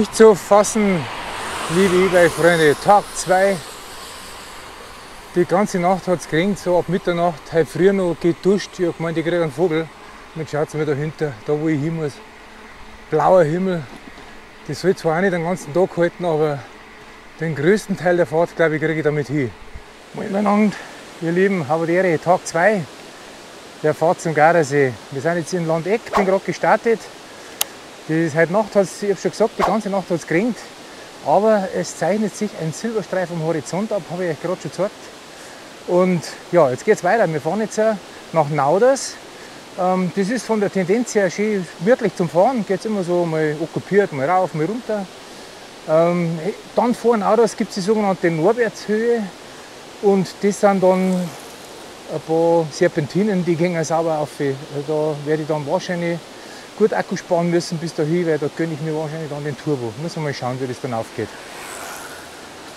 Nicht zu fassen, liebe eBay-Freunde. Tag 2. Die ganze Nacht hat es geregnet, so ab Mitternacht. Heute früher noch geduscht. Ich habe gemeint, ich kriege einen Vogel. Jetzt schaut mal dahinter, da wo ich hin muss. Blauer Himmel. Das soll zwar auch nicht den ganzen Tag halten, aber den größten Teil der Fahrt, glaube ich, kriege ich damit hin. Moin miteinander, ihr Lieben, Havadere, Tag 2 der Fahrt zum Gardasee. Wir sind jetzt in Landeck, bin gerade gestartet. Das, heute Nacht ich habe schon gesagt, die ganze Nacht hat es geregnet. Aber es zeichnet sich ein Silberstreif am Horizont ab, habe ich euch gerade schon gezeigt. Und ja, jetzt geht es weiter. Wir fahren jetzt äh, nach Nauders. Ähm, das ist von der Tendenz her schön wirklich zum Fahren. Geht immer so mal okkupiert, mal rauf, mal runter. Ähm, dann vor Nauders gibt es die sogenannte Norbertshöhe. Und das sind dann ein paar Serpentinen, die gehen sauber auf. Da werde ich dann wahrscheinlich gut Akku sparen müssen bis dahin, weil da gönne ich mir wahrscheinlich dann den Turbo. Muss man mal schauen, wie das dann aufgeht.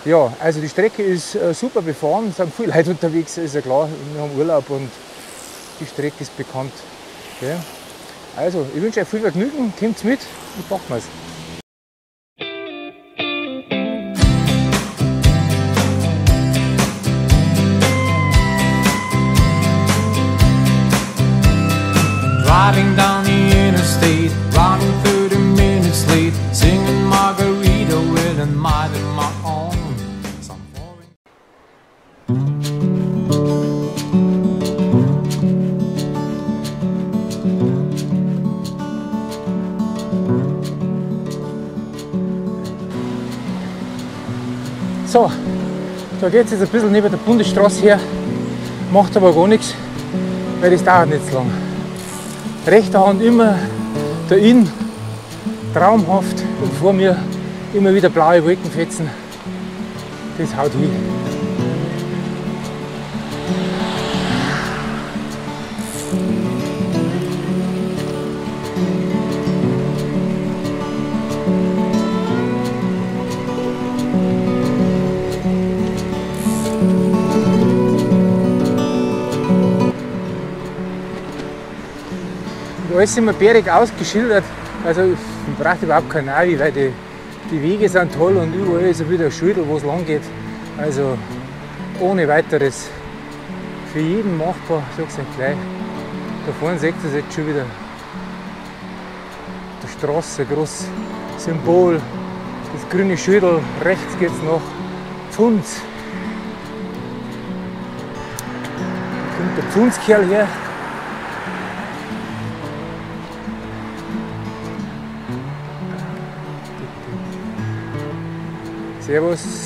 Ja, also die Strecke ist äh, super befahren, es sind viele Leute unterwegs, ist ja klar, wir haben Urlaub und die Strecke ist bekannt. Okay. Also, ich wünsche euch viel Vergnügen, kommt mit und machen wir da geht es jetzt ein bisschen neben der Bundesstraße her, macht aber gar nichts, weil das dauert nicht so lang rechter Hand immer der Inn, traumhaft und vor mir immer wieder blaue Wolkenfetzen. Das haut hin. Alles immer bärig ausgeschildert. Also ich brauche überhaupt kein Navi, weil die, die Wege sind toll und überall ist wieder ein Schild, wo es lang geht. Also ohne weiteres für jeden machbar, sag's euch gleich. Da vorne seht ihr jetzt schon wieder der Straße, ein großes Symbol, das grüne Schüttel, rechts geht es nach Pfunds. Da kommt der Pfundskerl her. Servus.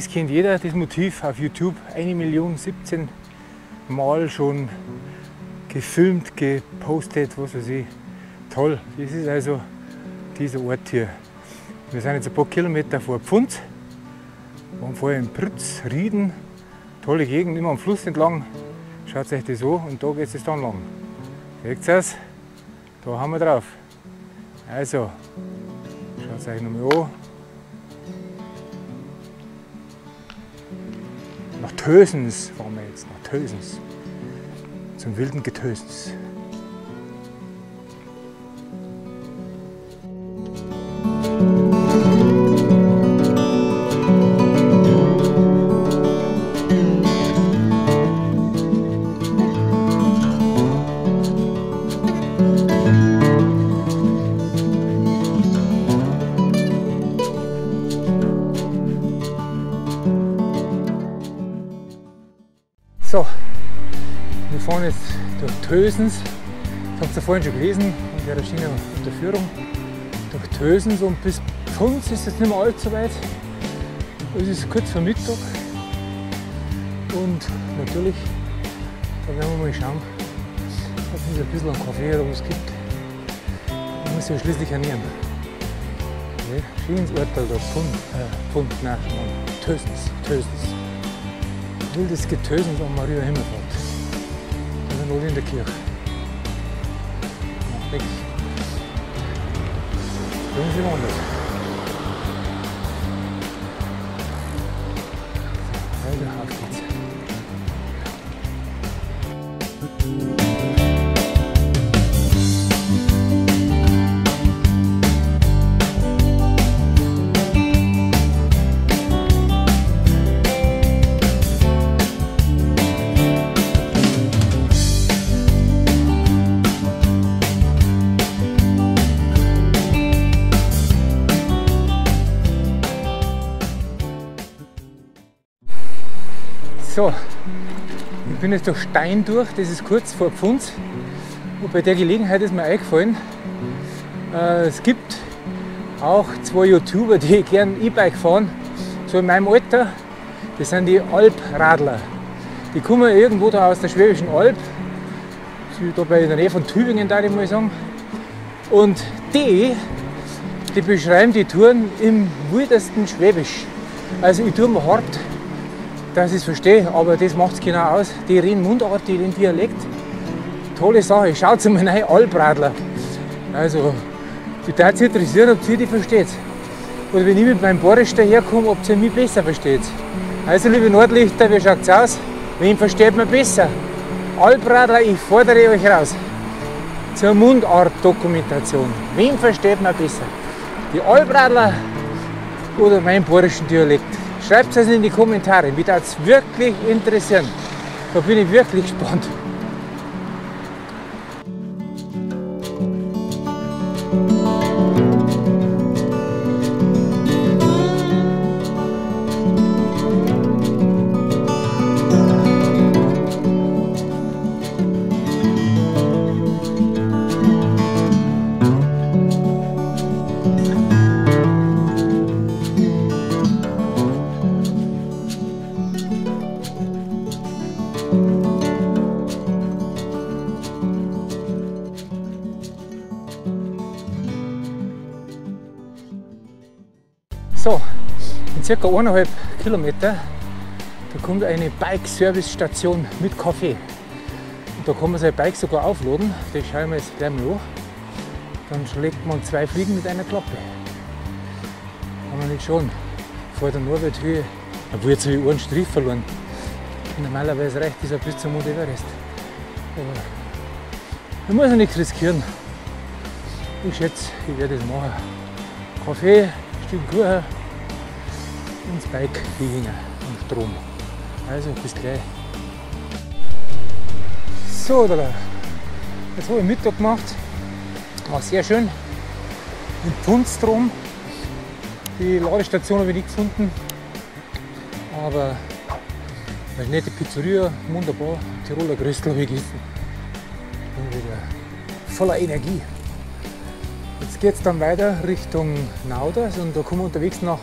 Das kennt jeder, das Motiv auf YouTube. 1 Million 17 Mal schon gefilmt, gepostet, was weiß ich. Toll, das ist also dieser Ort hier. Wir sind jetzt ein paar Kilometer vor Pfund. Waren vorher in Prütz, Rieden, tolle Gegend, immer am Fluss entlang. Schaut euch das an und da geht es dann lang. Seht ihr es? Da haben wir drauf. Also, schaut euch nochmal an. Nach Tösens fahren wir jetzt, nach Tösens. Zum wilden Getösens. Fahren jetzt durch Tösens. Das habt ihr vorhin schon gelesen, in der Schiene unter Führung. durch Tösens und bis Pfunds ist es nicht mehr allzu weit. Es ist kurz vor Mittag und natürlich, da werden wir mal schauen, ob es ein bisschen einen Kaffee oder was gibt. Man muss ja schließlich ernähren. Ja, schönes Urteil da, Pfund, äh, Pfund, nein, Tösens, Tösens. Wildes Getösens an Maria Himmelfahrt. Wir sind alle in der Kirche. Macht nichts. Irgendwie anders. Also, auf bin jetzt durch Stein durch, das ist kurz vor Pfunds. Und bei der Gelegenheit ist mir eingefallen, äh, es gibt auch zwei YouTuber, die gern E-Bike fahren, so in meinem Alter. Das sind die Alpradler. Die kommen irgendwo da aus der Schwäbischen Alb, da bei in der Nähe von Tübingen, da ich mal sagen. Und die, die beschreiben die Touren im wildesten Schwäbisch. Also ich tue mir hart dass ich es verstehe, aber das macht es genau aus. Die reden Mundart, die reden Dialekt. Tolle Sache, schaut mal rein, Allbradler. Also, die sich interessieren, ob ihr die versteht. Oder wenn ich mit meinem Borisch daherkomme, ob ihr mich besser versteht. Also, liebe Nordlichter, wie schaut es aus? Wen versteht man besser? Allbradler, ich fordere euch raus. Zur Mundart-Dokumentation. Wen versteht man besser? Die Allbradler oder meinen borischen Dialekt? Schreibt es in die Kommentare, mich würde es wirklich interessieren. Da bin ich wirklich gespannt. Circa eineinhalb Kilometer da kommt eine Bike-Service-Station mit Kaffee. Und da kann man sein Bike sogar aufladen. Das schauen wir jetzt gleich mal an. Dann schlägt man zwei Fliegen mit einer Klappe. Kann man nicht schon. Vor der Norwaldhöhe, obwohl jetzt habe ich einen Strich verloren. Normalerweise reicht das ja bis zum Mount Everest. Aber man muss ja nichts riskieren. Ich schätze, ich werde das machen. Kaffee, Stück Kuchen ins Bike hängen am Strom. Also bis gleich. So, da. Jetzt habe ich Mittag gemacht. War sehr schön. Mit Pfundstrom. Die Ladestation habe ich nicht gefunden. Aber eine nette Pizzeria, wunderbar. Tiroler Größtel habe ich gegessen. Bin wieder voller Energie. Jetzt geht es dann weiter Richtung Nauders und da kommen wir unterwegs nach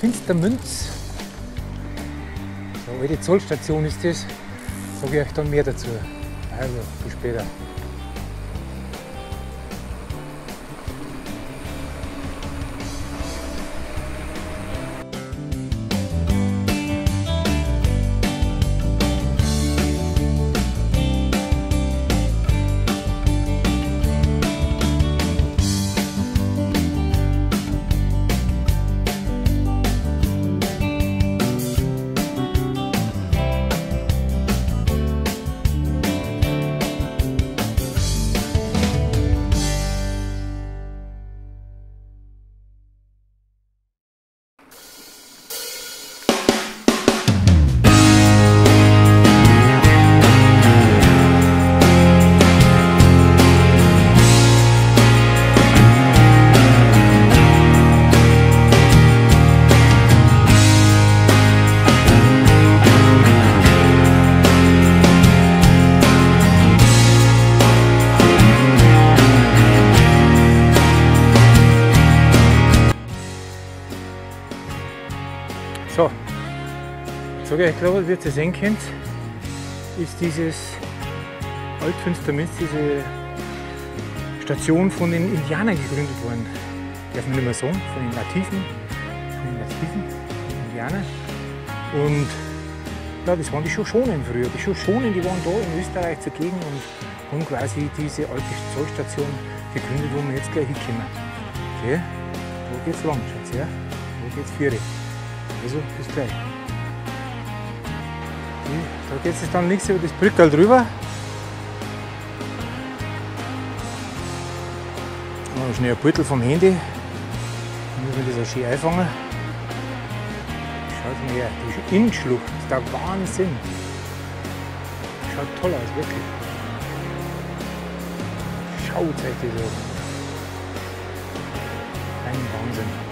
Finstermünz. So, alte Zollstation ist das. Sage ich euch dann mehr dazu. Also, bis später. Sage euch klar, wie ihr sehen könnt, ist dieses Altfinsterminz, diese Station von den Indianern gegründet worden. Darf man nicht mehr sagen, von den Nativen, von den Nativen, Indianern. Und ja, das waren die Shoshonen früher. Die Shoshonen, die waren da in Österreich zugegen und haben quasi diese alte Zollstation gegründet, wo wir jetzt gleich hinkommen. Okay, wo geht's lang, Schatz, ja? Wo geht's Viere? Also, bis gleich. Da geht es dann links über das Brückel drüber. Mal schnell ein Beutel vom Handy. Dann müssen wir das auch schön einfangen. Schaut mal her, die Innenschlucht, ist der Wahnsinn. Schaut toll aus, wirklich. Schaut euch das an. Ein Wahnsinn.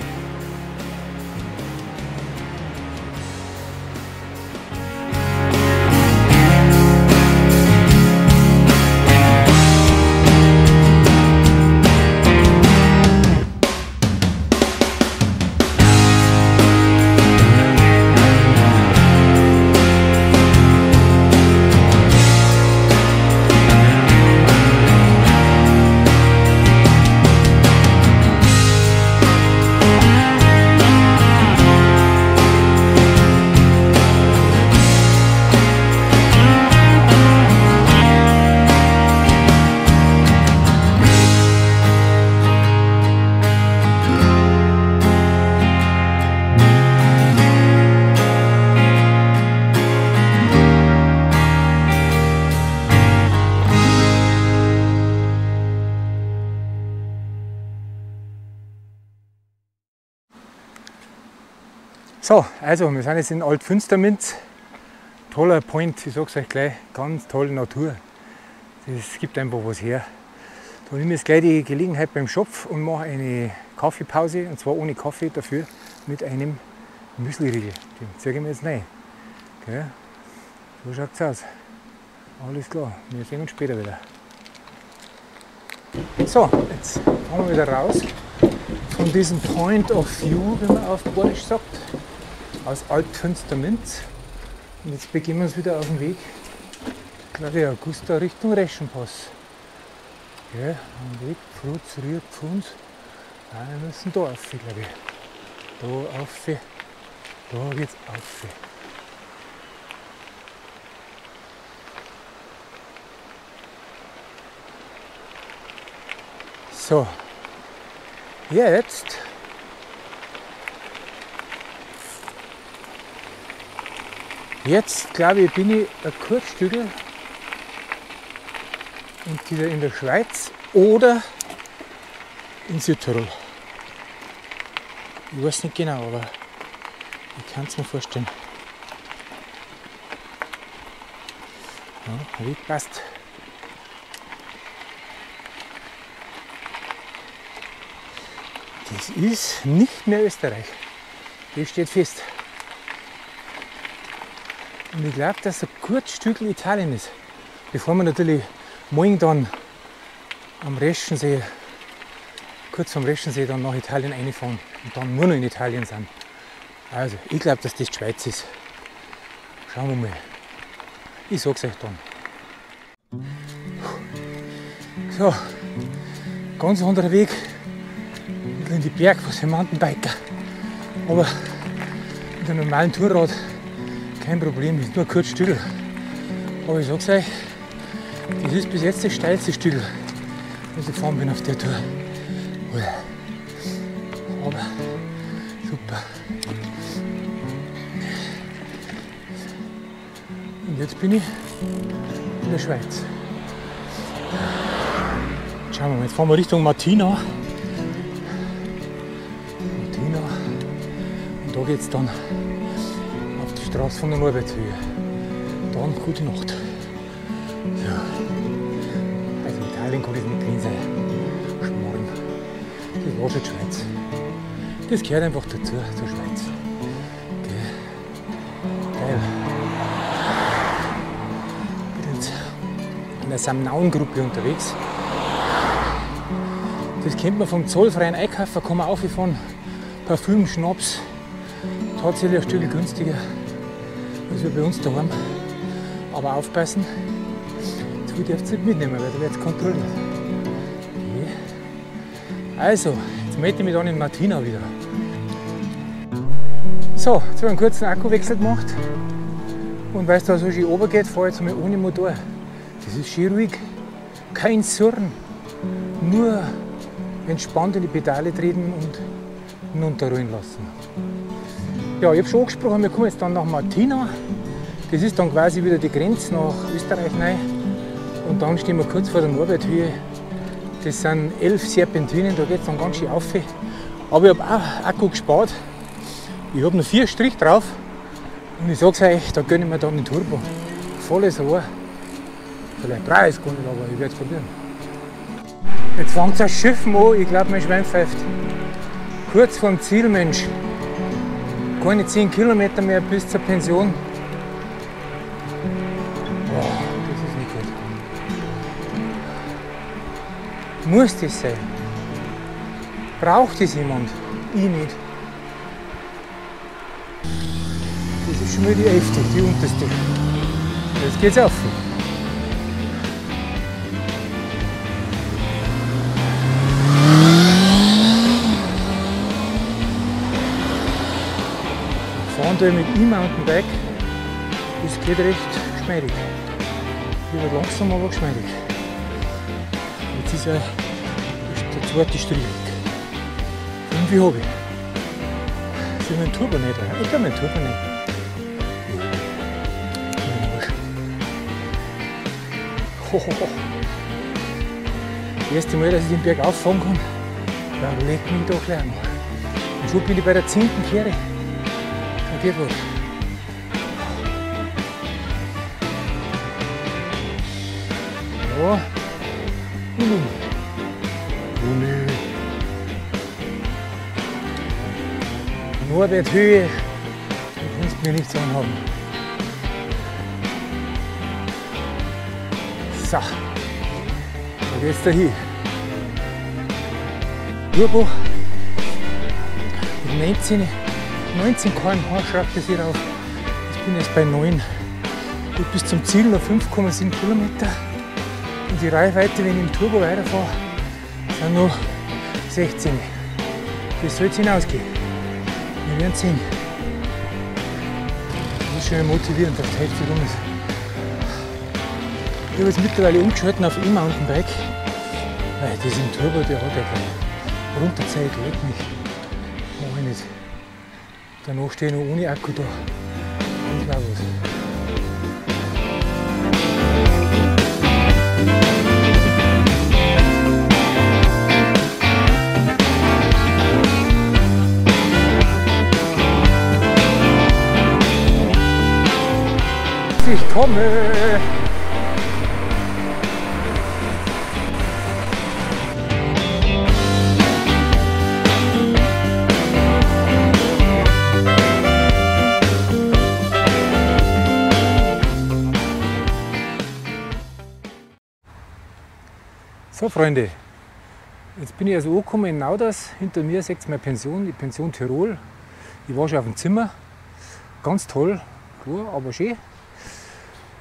So, also wir sind jetzt in Altfinsterminz. Toller Point, ich sag's euch gleich, ganz tolle Natur. Es gibt einfach was her. Da nehme ich jetzt gleich die Gelegenheit beim Schopf und mache eine Kaffeepause, und zwar ohne Kaffee, dafür mit einem Müsliriegel. Den ziehe ich mir jetzt rein. Gell? So schaut's aus. Alles klar, wir sehen uns später wieder. So, jetzt fahren wir wieder raus von diesem Point of View, wie man auf Bornisch sagt aus Altfinsterminz. Und jetzt begeben wir uns wieder auf den Weg, glaube ich, Augusta Richtung Reschenpass. Ja, am Weg Frutz, Ried, Pfunds. Ah, wir müssen da rauf, glaube ich. Da rauf, da geht's rauf. So, jetzt Jetzt glaube ich, bin ich ein Kurzstückel entweder in der Schweiz oder in Südtirol. Ich weiß nicht genau, aber ich kann es mir vorstellen. Ja, wie passt. Das ist nicht mehr Österreich. Das steht fest. Und ich glaube, dass ein kurzes Stück Italien ist. Bevor wir natürlich morgen dann am Reschensee, kurz vom Reschensee dann nach Italien einfahren und dann nur noch in Italien sind. Also, ich glaube, dass das die Schweiz ist. Schauen wir mal. Ich sag's euch dann. So, ganz anderer Weg in die Berg was für Mountainbiker. Aber mit einem normalen Tourrad kein Problem, ist nur kurz still. Aber ich sag's euch, das ist bis jetzt das steilste Stück, was ich gefahren bin auf der Tour. Aber super. Und jetzt bin ich in der Schweiz. Schauen wir mal, jetzt fahren wir Richtung Martina. Martina. Und da geht's dann Straße von der Norbertshöhe. Dann gute Nacht. Ja. Also in Italien kann das nicht drin sein. Schmarrn. Das war schon die Schweiz. Das gehört einfach dazu, zur Schweiz. Geil. Ich bin in der Samnauen-Gruppe unterwegs. Das kennt man vom zollfreien Einkaufen, kann man aufgefahren. Parfüm, Schnaps, tatsächlich ein Stück günstiger Also bei uns daheim. Aber aufpassen, das dürft ihr nicht mitnehmen, weil da wird es kontrolliert. Okay. Also, jetzt melde ich mich dann in Martina wieder. So, jetzt habe ich einen kurzen Akkuwechsel gemacht. Und weil es da so schön oben geht, fahre ich jetzt mal ohne Motor. Das ist schön ruhig. Kein Surren. Nur entspannt in die Pedale treten und hinunterrollen lassen. Ja, ich habe schon angesprochen, wir kommen jetzt dann nach Martina. Das ist dann quasi wieder die Grenze nach Österreich rein. Und dann stehen wir kurz vor der Norberthöhe. Das sind elf Serpentinen, da geht es dann ganz schön auf. Aber ich habe auch Akku gespart. Ich habe noch vier Strich drauf. Und ich sage euch, da gönne ich mir dann den Turbo. Volles Rohr. Vielleicht brauche ich es gar nicht, aber ich werde es probieren. Jetzt fängt das Schiffen an, ich glaube, mein Schwein pfeift. Kurz vorm Ziel, Mensch. Keine 10 Kilometer mehr bis zur Pension. Boah, das ist nicht gut. Muss das sein? Braucht das jemand? Ich nicht. Das ist schon mal die 11, die unterste. Jetzt geht's auf. Da mit E-Mountainbike, das geht recht geschmeidig. Wird langsam, aber geschmeidig. Jetzt ist ja der zweite Strich. Fünf habe ich. Ich will meinen Turbo nicht rein. Ich kann meinen Turbo nicht. Das erste Mal, dass ich den Berg auffahren kann, da legt mich doch gleich an. Und schon bin ich bei der zehnten Kehre. Geht was. Ja. Uni. Uni. Norberthöhe. Du kannst mir nichts anhaben. So, da geht's da hin. Turbo mit 19, 19 km/h das hier auf. Ich bin jetzt bei 9. Gut, bis zum Ziel noch 5,7 Kilometer. Und die Reichweite, wenn ich im Turbo weiterfahre, sind noch 16. Das soll es hinausgehen. Wir werden sehen. Das ist schon motivierend, dass die Hälfte rum ist. Ich habe jetzt mittlerweile umgeschalten auf E-Mountainbike. Weil das im Turbo, der hat ja gleich runterzeit, leck mich. Danach stehe ich noch ohne Akku da. Und was. Ich komme! So Freunde, jetzt bin ich also angekommen in Nauders. Hinter mir seht ihr meine Pension, die Pension Tirol. Ich war schon auf dem Zimmer. Ganz toll, klar, aber schön.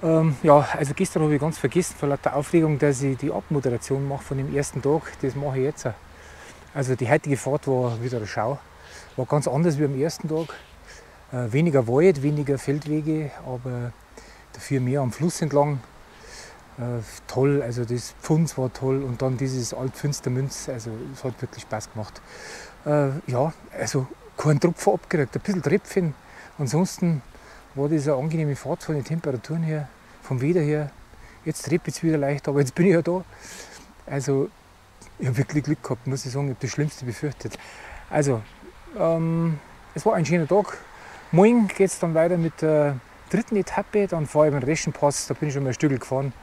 Ähm, ja, also gestern habe ich ganz vergessen, vor lauter Aufregung, dass ich die Abmoderation mache von dem ersten Tag. Das mache ich jetzt. Also die heutige Fahrt war wieder eine Schau. War ganz anders wie am ersten Tag. Äh, weniger Wald, weniger Feldwege, aber dafür mehr am Fluss entlang. Äh, toll, also das Pfunds war toll und dann dieses Altfünstermünz, also es hat wirklich Spaß gemacht. Äh, ja, also kein Tropfen abgerückt, ein bisschen Tröpfchen. Ansonsten war das eine angenehme Fahrt von den Temperaturen her, vom Wetter her. Jetzt treppt es wieder leicht, aber jetzt bin ich ja da. Also ich habe wirklich Glück gehabt, muss ich sagen, ich habe das Schlimmste befürchtet. Also, ähm, es war ein schöner Tag. Morgen geht es dann weiter mit der dritten Etappe, dann fahre ich den Reschenpass, da bin ich schon mal ein Stück gefahren.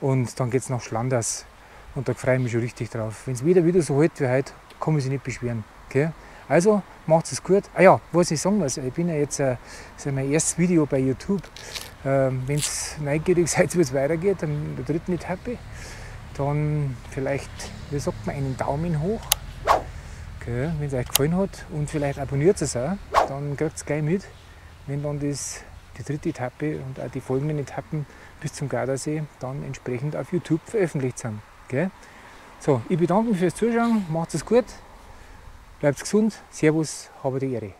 Und dann geht es nach Schlanders. Und da freue ich mich schon richtig drauf. Wenn es wieder wieder so hält wie heute, kann man sich nicht beschweren. Okay? Also macht es gut. Ah ja, was ich sagen muss, ich bin ja jetzt äh, das ist mein erstes Video bei YouTube. Ähm, Wenn es neugierig seid, wie es weitergeht, in der dritten Etappe, dann vielleicht, wie sagt man, einen Daumen hoch. Okay, Wenn es euch gefallen hat und vielleicht abonniert es auch, dann kriegt es gleich mit, wenn dann das die dritte Etappe und auch die folgenden Etappen bis zum Gardasee dann entsprechend auf YouTube veröffentlicht sind. Gell? So, ich bedanke mich fürs Zuschauen, macht es gut, bleibt gesund, Servus, habe die Ehre.